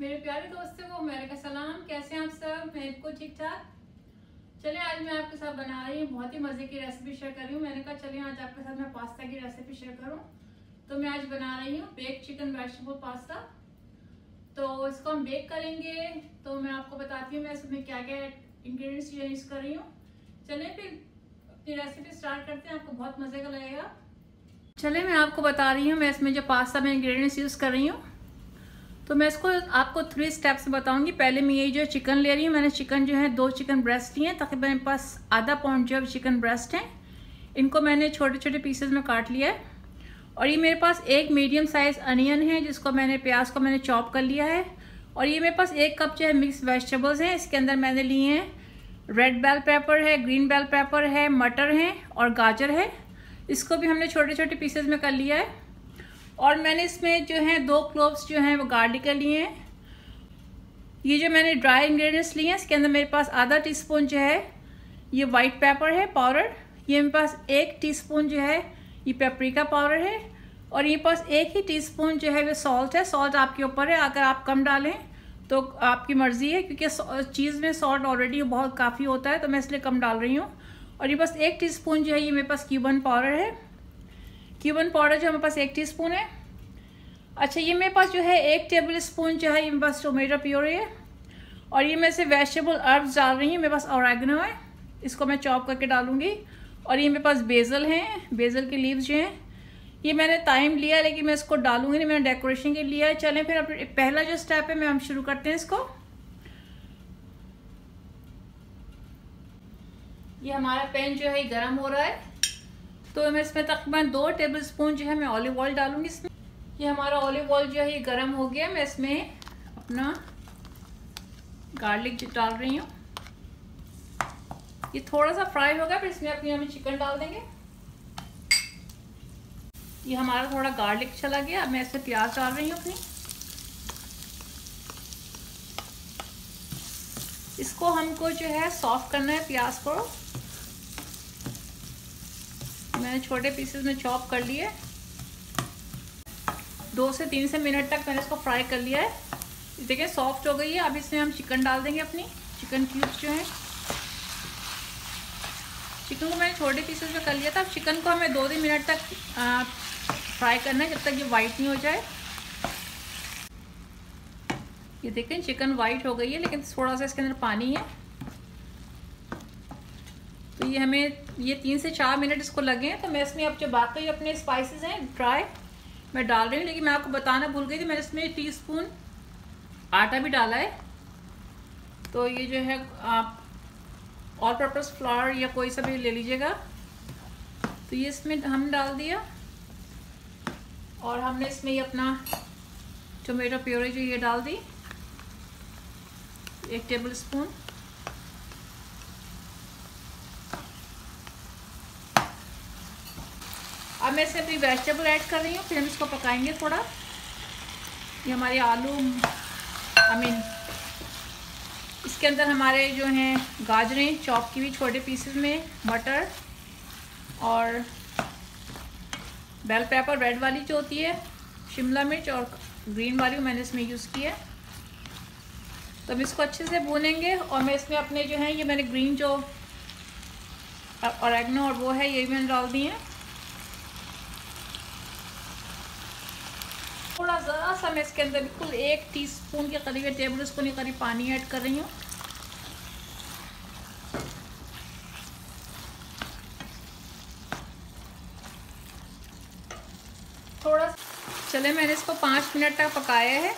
मेरे प्यारे दोस्तों को मेरे का सलाम। कैसे हैं आप सब? मैं को ठीक ठाक। चलिए, आज मैं आपके साथ बना रही हूँ। बहुत ही मज़े की रेसिपी शेयर कर रही हूँ। मैंने कहा, चलिए, आज आपके साथ मैं पास्ता की रेसिपी शेयर करूँ। तो मैं आज बना रही हूँ बेक चिकन वेजिटेबल पास्ता तो इसको हम बेक करेंगे। तो मैं आपको बताती हूँ, मैं इसमें क्या क्या इंग्रेडिएंट्स यूज़ कर रही हूँ। चलिए, फिर अपनी रेसिपी स्टार्ट करते हैं। आपको बहुत मज़े का लगेगा। चलिए, मैं आपको बता रही हूँ, मैं इसमें जो पास्ता में इंग्रेडिएंट्स यूज़ कर रही हूँ। तो मैं इसको आपको थ्री स्टेप्स बताऊँगी। पहले मैं यही जो चिकन ले रही हूँ, मैंने चिकन जो है, दो चिकन ब्रेस्ट लिए हैं तकरीबन मेरे पास आधा पाउंड जो चिकन ब्रेस्ट हैं। इनको मैंने छोटे छोटे पीसेज में काट लिया है। और ये मेरे पास एक मीडियम साइज़ अनियन है, जिसको मैंने प्याज को मैंने चॉप कर लिया है। और ये मेरे पास एक कप जो है मिक्स वेजिटेबल्स हैं, इसके अंदर मैंने लिए हैं। रेड बेल पेपर है ग्रीन बेल पेपर है, मटर है और गाजर है। इसको भी हमने छोटे छोटे पीसेज में कर लिया है। और मैंने इसमें जो है दो क्लोव्स जो हैं वो गार्लिक के लिए हैं। ये जो मैंने ड्राई इंग्रेडिएंट्स लिए हैं, इसके अंदर मेरे पास आधा टीस्पून जो है, ये वाइट पेपर है पाउडर ये मेरे पास एक टीस्पून जो है, ये पेपरिका पाउडर है। और ये पास एक ही टीस्पून जो है वो सॉल्ट है। सॉल्ट आपके ऊपर है, अगर आप कम डालें तो आपकी मर्ज़ी है, क्योंकि चीज़ में सॉल्ट ऑलरेडी बहुत काफ़ी होता है तो मैं इसलिए कम डाल रही हूँ। और ये बस एक टीस्पून जो है, ये मेरे पास क्यूबन पाउडर है। क्यूबन पाउडर जो हमारे पास एक टीस्पून है। अच्छा ये मेरे पास जो है एक टेबल स्पून जो है ये मेरे पास टोमेटो प्योर है। और ये मैं से वेजिटेबल अर्ब्स डाल रही हूँ, मेरे पास ऑरेगनो है। इसको मैं चॉप करके डालूँगी। और ये मेरे पास बेजल हैं बेजल के लीव्स जो हैं। ये मैंने टाइम लिया, लेकिन मैं इसको डालूँगी नहीं, मैंने डेकोरेशन के लिया है। चलें फिर पहला जो स्टेप है, मैं हम शुरू करते हैं इसको। ये हमारा पैन जो है गर्म हो रहा है। तो मैं इसमें तकरीबन दो टेबल स्पून जो है मैं ऑलिव ऑयल डालूँगी इसमें। ये हमारा ऑलिव ऑयल जो है ये गर्म हो गया। मैं इसमें अपना गार्लिक डाल रही हूँ। ये थोड़ा सा फ्राई होगा, फिर इसमें अपनी हमें चिकन डाल देंगे। ये हमारा थोड़ा गार्लिक चला गया। अब मैं इसमें प्याज डाल रही हूँ अपनी। इसको हमको जो है सॉफ्ट करना है प्याज को। मैंने छोटे पीसेस में चॉप कर लिए। दो से तीन से मिनट तक मैंने इसको फ्राई कर लिया है। देखिए सॉफ्ट हो गई है। अब इसमें हम चिकन डाल देंगे अपनी। चिकन क्यूब्स जो है। चिकन को मैंने छोटे पीसेस में कर लिया था। अब चिकन को हमें दो तीन मिनट तक फ्राई करना है जब तक ये वाइट नहीं हो जाए। ये देखें चिकन वाइट हो गई है, लेकिन थोड़ा सा इसके अंदर पानी है। तो ये हमें ये तीन से चार मिनट इसको लगे हैं तो मैं इसमें अब जो बाकी अपने स्पाइसेस हैं ड्राई मैं डाल रही हूँ, लेकिन मैं आपको बताना भूल गई थी, मैंने इसमें टीस्पून आटा भी डाला है। तो ये जो है, आप ऑल पर्पज़ फ्लावर या कोई सा भी ले लीजिएगा। तो ये इसमें हम डाल दिया, और हमने इसमें ये अपना टोमेटो प्योरी जो ये डाल दी, एक टेबल स्पून मैं इसमें अपनी वेजिटेबल ऐड कर रही हूँ, फिर हम इसको पकाएँगे थोड़ा। ये हमारे आलू आई मीन इसके अंदर हमारे जो हैं गाजरें, चॉप की हुई छोटे पीसेस में मटर और बेल पेपर रेड वाली जो होती है, शिमला मिर्च और ग्रीन वाली मैंने इसमें यूज़ की है। तो हम इसको अच्छे से भूनेंगे और मैं इसमें अपने जो है, ये मैंने ग्रीन जो ऑरेगनो और वो है, ये भी मैंने डाल दी है। थोड़ा ज़रा सा मैं इसके अंदर बिल्कुल एक टीस्पून के करीब टेबल स्पून के करीब पानी ऐड कर रही हूँ। थोड़ा चले मैंने इसको पाँच मिनट तक पकाया है।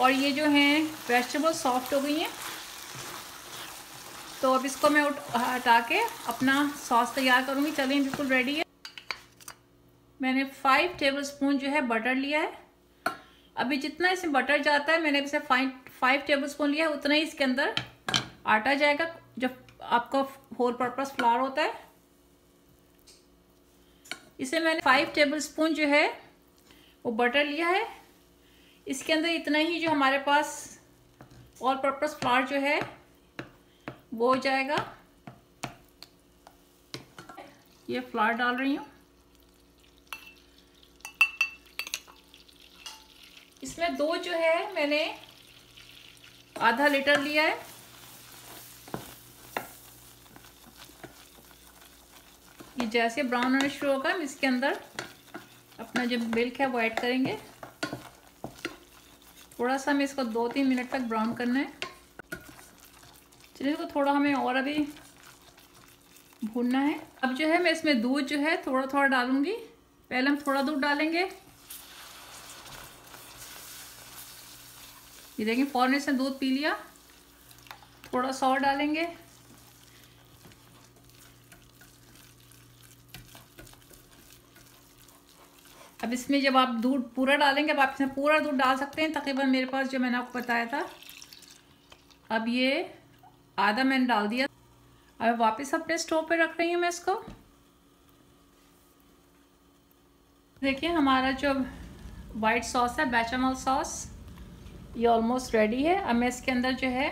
और ये जो हैं वेजिटेबल सॉफ्ट हो गई हैं। तो अब इसको मैं हटा के अपना सॉस तैयार करूँगी। चलें, बिल्कुल रेडी है। मैंने फाइव टेबल स्पून जो है बटर लिया है। अभी जितना इसमें बटर जाता है, मैंने इसे फाइव फाइव टेबल स्पून लिया है, उतना ही इसके अंदर आटा जाएगा, जब आपका होल पर्पस फ्लावर होता है। इसे मैंने फाइव टेबल स्पून जो है, वो बटर लिया है। इसके अंदर इतना ही जो हमारे पास ऑल पर्पस फ्लावर जो है, वो हो जाएगा। ये फ्लावर डाल रही हूँ। इसमें दूध जो है, मैंने आधा लीटर लिया है। ये जैसे ब्राउन होना शुरू होगा, हम इसके अंदर अपना जो मिल्क है वो ऐड करेंगे। थोड़ा सा हमें इसको दो तीन मिनट तक ब्राउन करना है। चलिए, इसको थोड़ा हमें और अभी भूनना है। अब जो है, मैं इसमें दूध जो है थोड़ा थोड़ा डालूँगी। पहले हम थोड़ा दूध डालेंगे। ये देखिए फ़ौरन इसने दूध पी लिया। थोड़ा सा और डालेंगे। अब इसमें जब आप दूध पूरा डालेंगे, अब आप इसमें पूरा दूध डाल सकते हैं। तकरीबन मेरे पास जो मैंने आपको बताया था, अब ये आधा मैंने डाल दिया। अब वापस अपने स्टोव पे रख रही हूँ मैं इसको। देखिए, हमारा जो वाइट सॉस है बैचामल सॉस ये ऑलमोस्ट रेडी है। अब मैं इसके अंदर जो है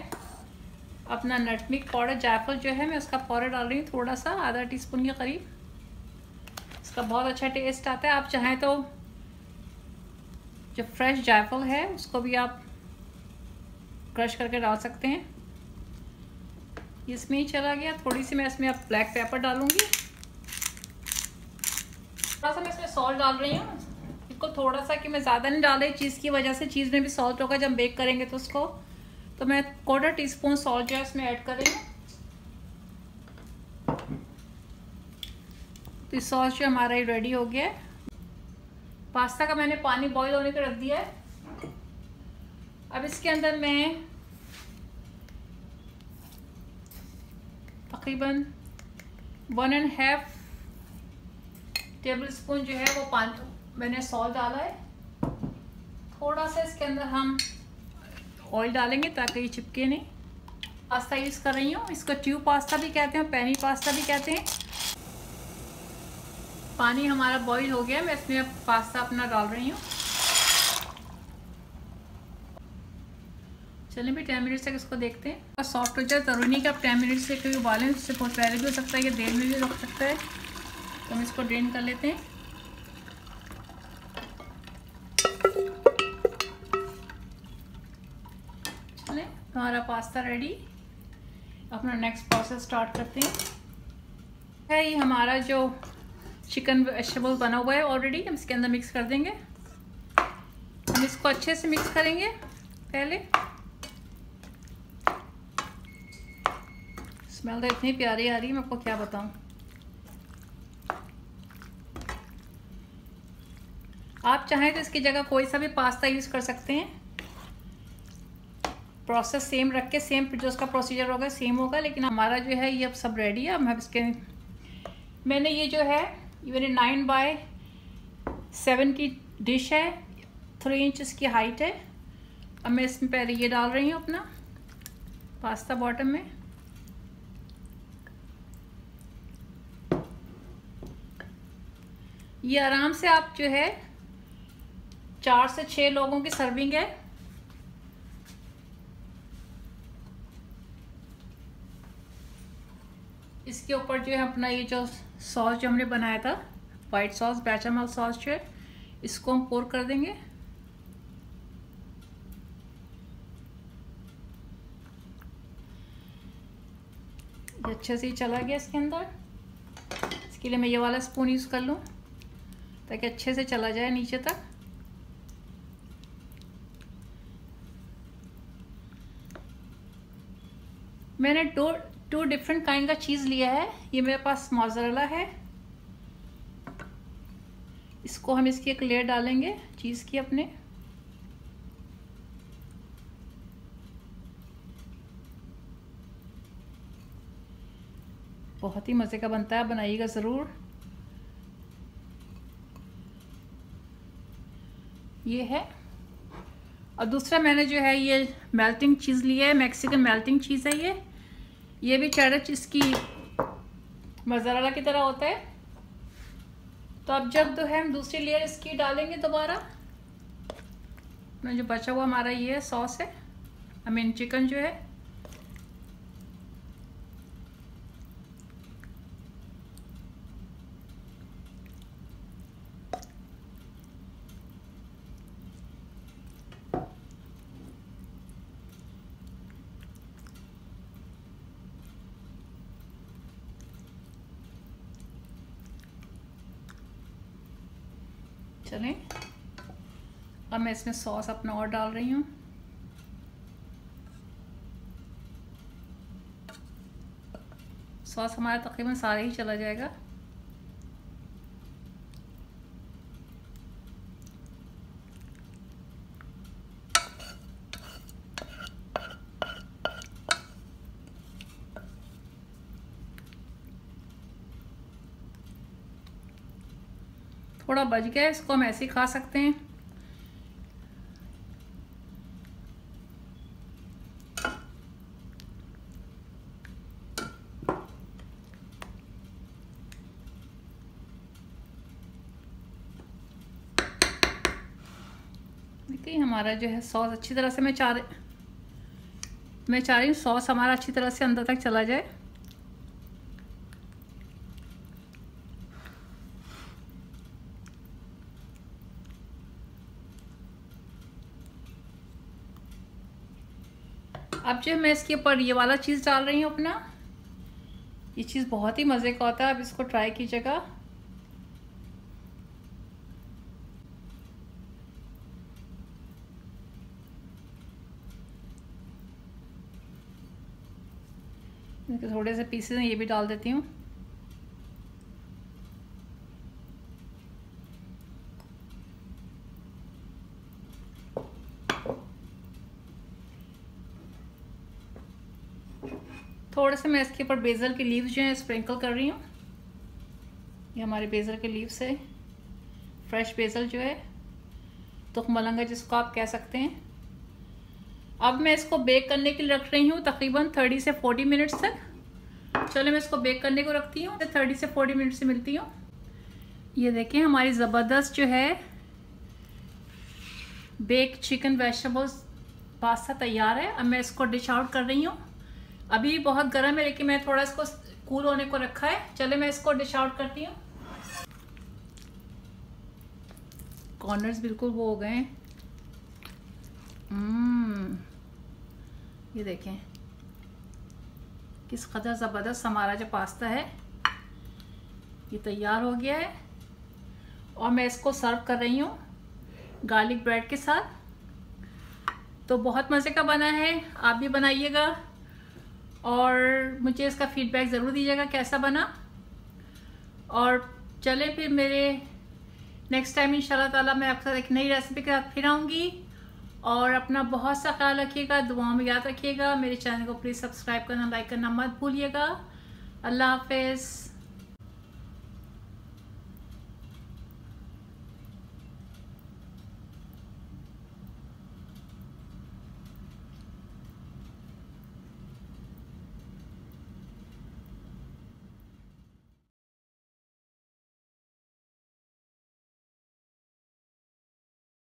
अपना नटमिक पाउडर जायफल जो है मैं उसका पाउडर डाल रही हूँ थोड़ा सा आधा टीस्पून के करीब। इसका बहुत अच्छा टेस्ट आता है। आप चाहें तो जो फ्रेश जायफल है, उसको भी आप क्रश करके डाल सकते हैं। इसमें ही चला गया। थोड़ी सी मैं इसमें अब ब्लैक पेपर डालूँगी। थोड़ा सा मैं इसमें सॉल्ट डाल रही हूँ। इसको थोड़ा सा कि मैं ज़्यादा नहीं डाल रही चीज़ की वजह से चीज़ में भी सॉल्ट होगा, जब बेक करेंगे तो उसको। तो मैं क्वार्टर टी स्पून सॉल्ट जो है इसमें ऐड कर रही हूँ। तो सॉस जो हमारा ही रेडी हो गया है। पास्ता का मैंने पानी बॉईल होने का रख दिया है। अब इसके अंदर मैं तकरीबन one and half tablespoon जो है वो पानी मैंने सॉल्ट डाला है। थोड़ा सा इसके अंदर हम ऑयल डालेंगे ताकि ये चिपके नहीं। पास्ता यूज़ कर रही हूँ। इसको ट्यूब पास्ता भी कहते हैं, पैनी पास्ता भी कहते हैं। पानी हमारा बॉईल हो गया। मैं इसमें पास्ता अपना डाल रही हूँ। चलिए भी टेन मिनट तक इसको देखते हैं। और सॉफ्ट हो जाए, ज़रूरी नहीं कि आप टेन मिनट से कोई उबालें उससे बहुत पहले भी हो सकता है या देर में भी रख सकता है। तो हम इसको ड्रेन कर लेते हैं। हमारा पास्ता रेडी अपना नेक्स्ट प्रोसेस स्टार्ट करते हैं. है ये हमारा जो चिकन वेजिटेबल बना हुआ है ऑलरेडी हम इसके अंदर मिक्स कर देंगे. हम इसको अच्छे से मिक्स करेंगे, पहले. स्मेल तो इतनी प्यारी आ रही है, मैं आपको क्या बताऊँ. आप चाहें तो इसकी जगह कोई सा भी पास्ता यूज़ कर सकते हैं. प्रोसेस सेम रख के सेम जो उसका प्रोसीजर होगा सेम होगा, लेकिन हमारा जो है, ये अब सब रेडी है। हम इसके, मैंने ये जो है, ये नाइन बाय सेवन की डिश है थ्री इंच इसकी हाइट है। अब मैं इसमें पहले ये डाल रही हूँ अपना पास्ता बॉटम में। ये आराम से आप जो है, चार से छः लोगों की सर्विंग है। इसके ऊपर जो है अपना ये जो सॉस जो हमने बनाया था वाइट सॉस बैचामल सॉस जो है, इसको हम पोर कर देंगे। अच्छे से चला गया इसके अंदर। इसके लिए मैं ये वाला स्पून यूज़ कर लूँ, ताकि अच्छे से चला जाए नीचे तक मैंने दो टू डिफरेंट काइंड का चीज़ लिया है। ये मेरे पास मोजरेला है। इसको हम इसकी एक लेयर डालेंगे चीज़ की अपने। बहुत ही मज़े का बनता है बनाइएगा ज़रूर। ये है। और दूसरा मैंने जो है ये मेल्टिंग चीज़ लिया है मैक्सिकन मेल्टिंग चीज़ है ये। ये भी चरच इसकी मजराला की तरह होता है। तो अब जब जो है, हम दूसरी लेयर इसकी डालेंगे दोबारा। जो बचा हुआ हमारा ये सॉस है। आई मीन चिकन जो है। चलें। अब मैं इसमें सॉस अपना और डाल रही हूँ। सॉस हमारा तकरीबन सारा ही चला जाएगा। थोड़ा बच गया इसको हम ऐसे ही खा सकते हैं। देखिए, हमारा जो है सॉस अच्छी तरह से मैं चाह मैं चाह रही हूँ सॉस हमारा अच्छी तरह से अंदर तक चला जाए। जो मैं इसके ऊपर ये वाला चीज़ डाल रही हूँ अपना, ये चीज़ बहुत ही मज़े का होता है, आप इसको ट्राई कीजिएगा। थोड़े से पीसेस ये भी डाल देती हूँ। थोड़े से मैं इसके ऊपर बेज़ल के लीव्स जो हैं स्प्रिंकल कर रही हूँ। ये हमारे बेज़ल के लीव्स है। फ्रेश बेज़ल जो है, तुख मलंगा जिसको आप कह सकते हैं। अब मैं इसको बेक करने के लिए रख रही हूँ तकरीबन थर्टी से फोर्टी मिनट्स तक। चलो मैं इसको बेक करने को रखती हूँ थर्टी से फोर्टी मिनट से मिलती हूँ। ये देखें, हमारी ज़बरदस्त जो है बेक चिकन वेजिटेबल्स पास्ता तैयार है। अब मैं इसको डिश आउट कर रही हूँ। अभी बहुत गर्म है लेकिन मैं थोड़ा इसको कूल होने को रखा है। चले मैं इसको डिश आउट करती हूँ। कॉर्नर्स बिल्कुल वो हो गए हम्म, ये देखें। किस कदर ज़बरदस्त हमारा जो पास्ता है ये तैयार हो गया है। और मैं इसको सर्व कर रही हूँ गार्लिक ब्रेड के साथ। तो बहुत मज़े का बना है आप भी बनाइएगा। और मुझे इसका फीडबैक ज़रूर दीजिएगा कैसा बना। और चले फिर मेरे नेक्स्ट टाइम इंशाल्लाह ताला मैं आपके साथ एक नई रेसिपी के साथ फिर आऊँगी। और अपना बहुत सा ख्याल रखिएगा, दुआओं में याद रखिएगा। मेरे चैनल को प्लीज़ सब्सक्राइब करना लाइक करना मत भूलिएगा। अल्लाह हाफिज़।